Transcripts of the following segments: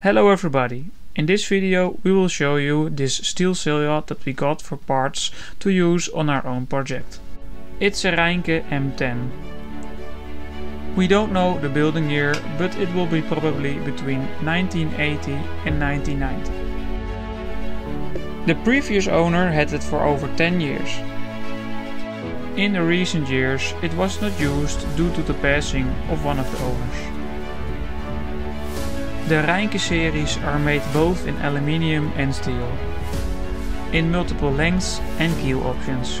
Hello everybody! In this video we will show you this steel yacht that we got for parts to use on our own project. It's a Reinke M10. We don't know the building year, but it will be probably between 1980 and 1990. The previous owner had it for over 10 years. In the recent years it was not used due to the passing of one of the owners. The Reinke series are made both in aluminium and steel, in multiple lengths and keel options.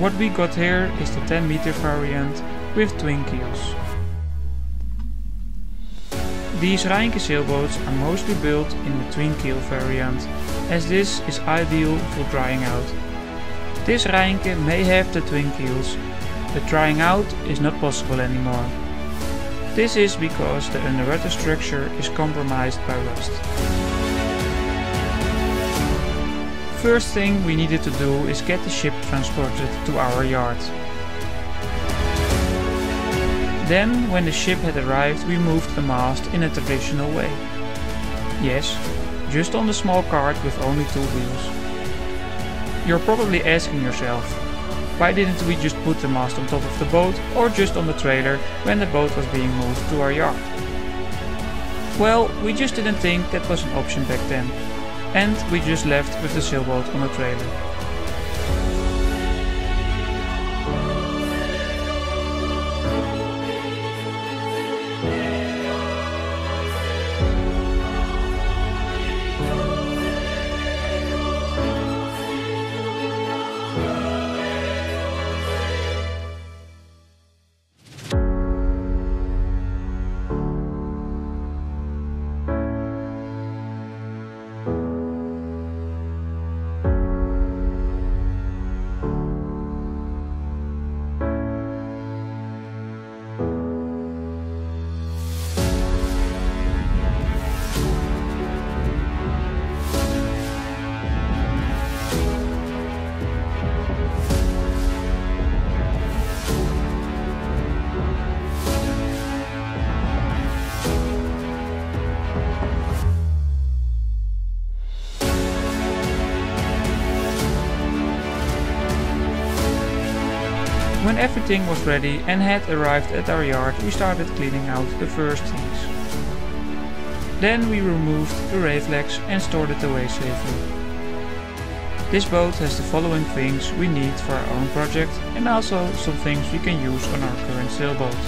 What we got here is the 10 meter variant with twin keels. These Reinke sailboats are mostly built in the twin keel variant, as this is ideal for drying out. This Reinke may have the twin keels, but drying out is not possible anymore. This is because the underwater structure is compromised by rust. First thing we needed to do is get the ship transported to our yard. Then, when the ship had arrived, we moved the mast in a traditional way. Yes, just on the small cart with only two wheels. You're probably asking yourself, why didn't we just put the mast on top of the boat or just on the trailer when the boat was being moved to our yard? Well, we just didn't think that was an option back then. And we just left with the sailboat on the trailer. Everything was ready and had arrived at our yard, we started cleaning out the first things. Then we removed the Ravelex and stored it away safely. This boat has the following things we need for our own project and also some things we can use on our current sailboat.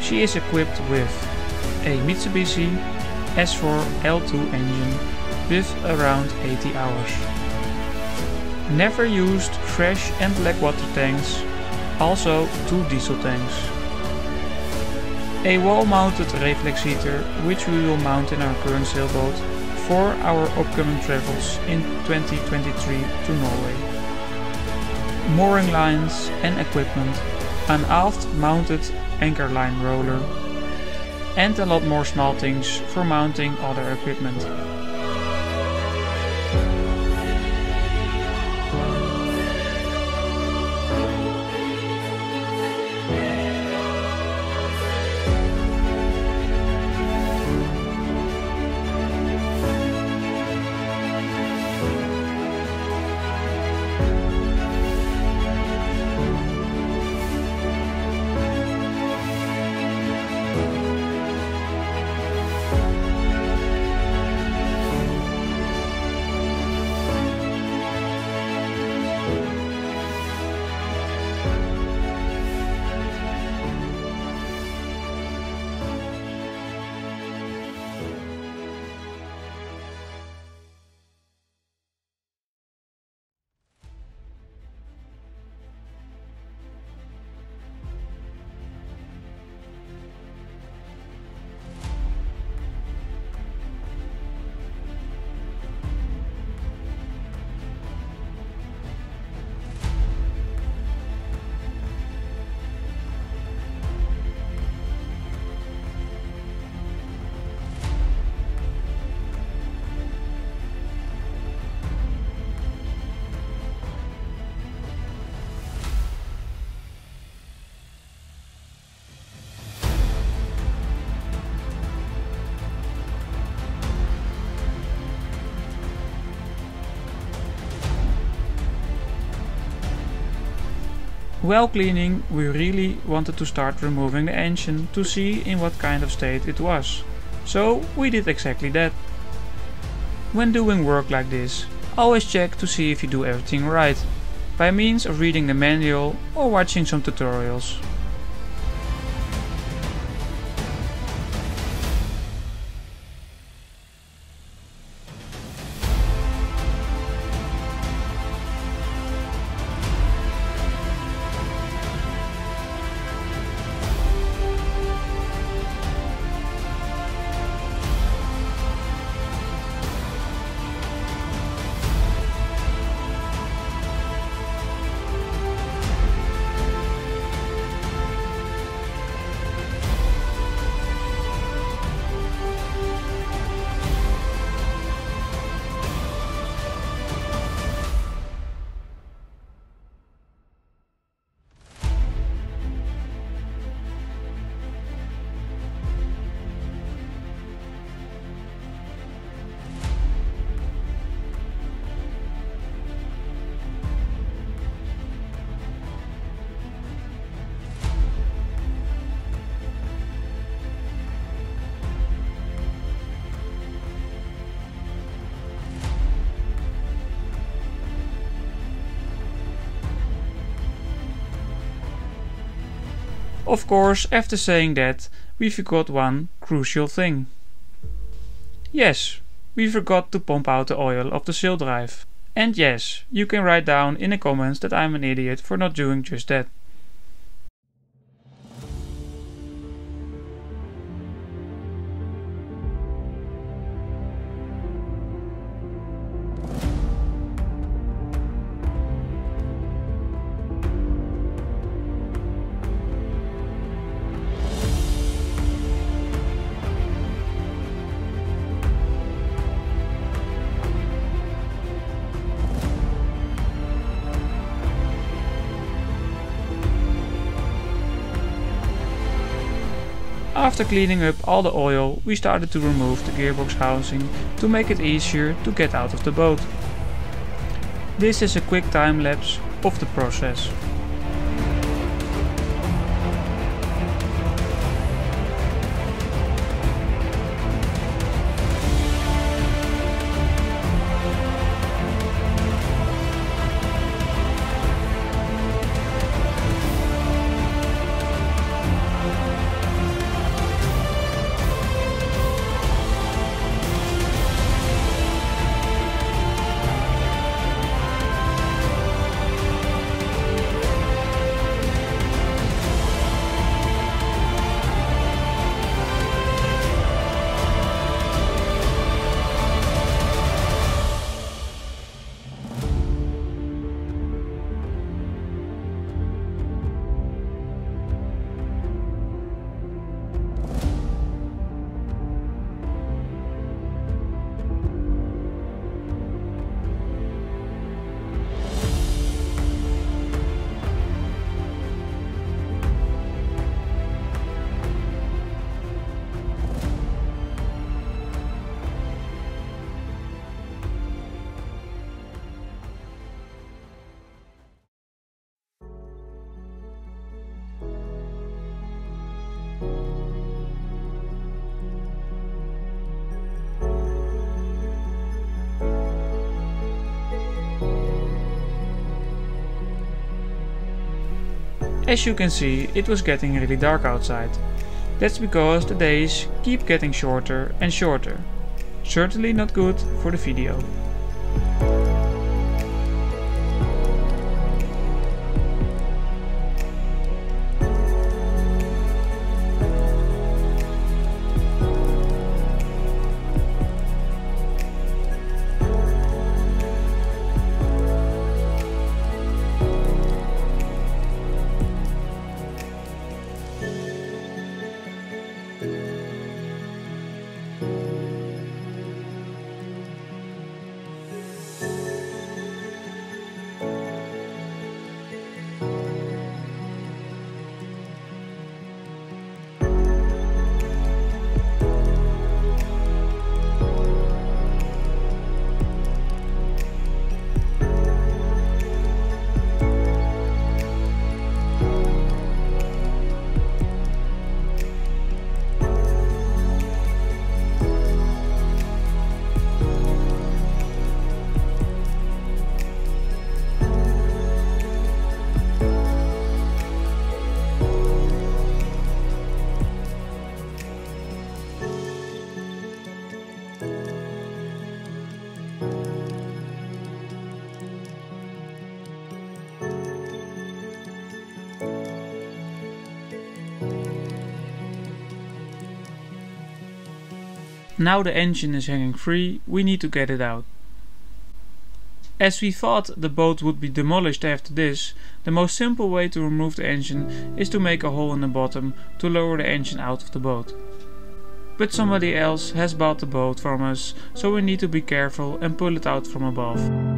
She is equipped with a Mitsubishi S4 L2 engine with around 80 hours. Never used fresh and black water tanks, also two diesel tanks. A wall-mounted Ravelex heater, which we will mount in our current sailboat for our upcoming travels in 2023 to Norway. Mooring lines and equipment, an aft-mounted anchor line roller, and a lot more small things for mounting other equipment. While cleaning we really wanted to start removing the engine to see in what kind of state it was. So we did exactly that. When doing work like this, always check to see if you do everything right, by means of reading the manual or watching some tutorials. Of course, after saying that, we forgot one crucial thing. Yes, we forgot to pump out the oil of the sail drive. And yes, you can write down in the comments that I'm an idiot for not doing just that. After cleaning up all the oil, we started to remove the gearbox housing to make it easier to get out of the boat. This is a quick time lapse of the process. As you can see, it was getting really dark outside. That's because the days keep getting shorter and shorter. Certainly not good for the video. Now the engine is hanging free, we need to get it out. As we thought the boat would be demolished after this, the most simple way to remove the engine is to make a hole in the bottom to lower the engine out of the boat. But somebody else has bought the boat from us, so we need to be careful and pull it out from above.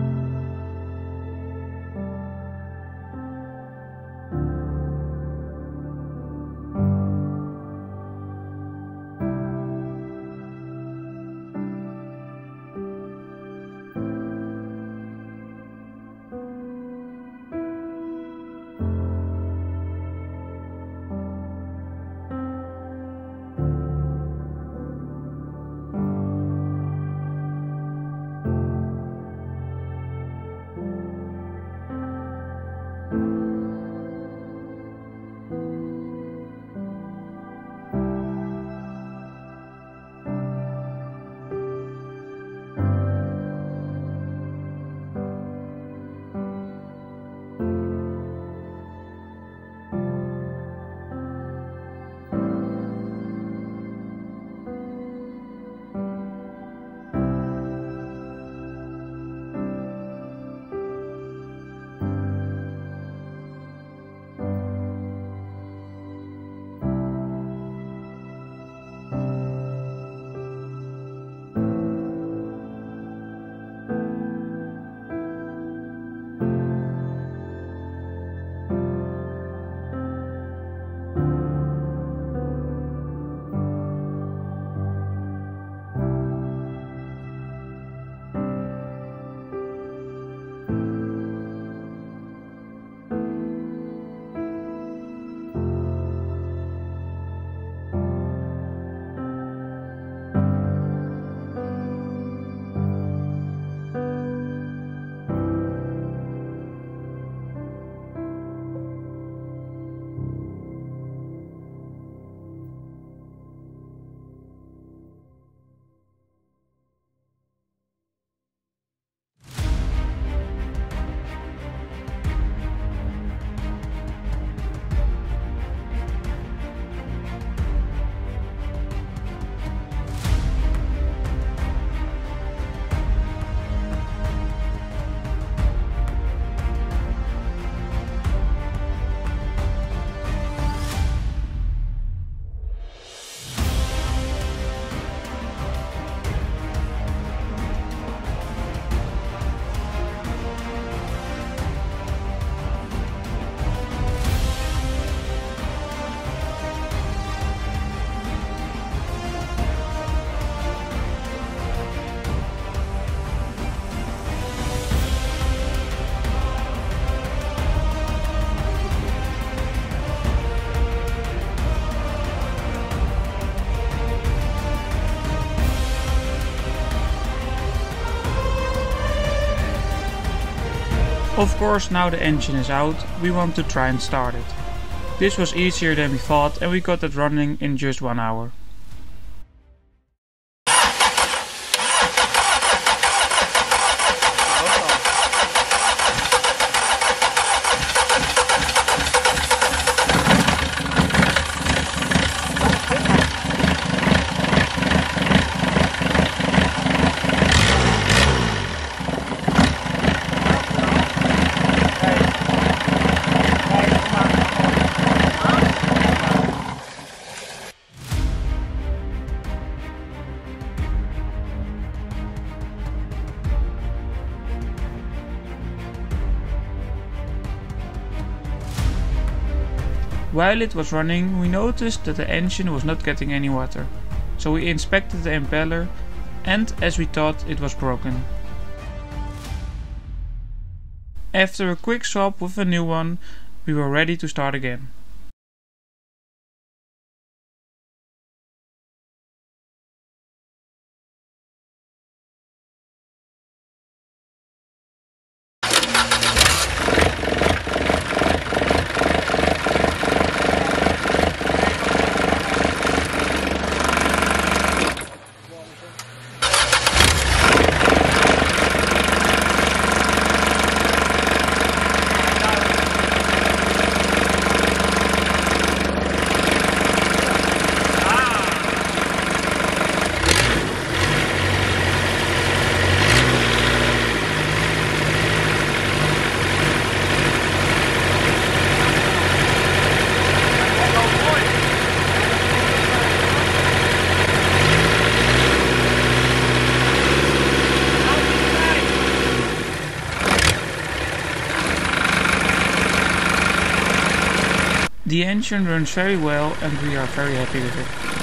Of course now the engine is out, we want to try and start it. This was easier than we thought and we got it running in just one hour. While it was running we noticed that the engine was not getting any water, so we inspected the impeller and as we thought it was broken. After a quick swap with a new one, we were ready to start again. Engine runs very well and we are very happy with it.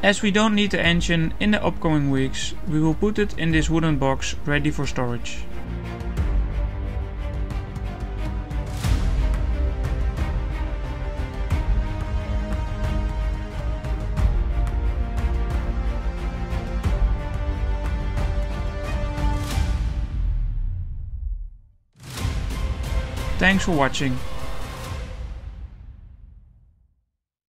As we don't need the engine in the upcoming weeks, we will put it in this wooden box ready for storage. Thanks for watching.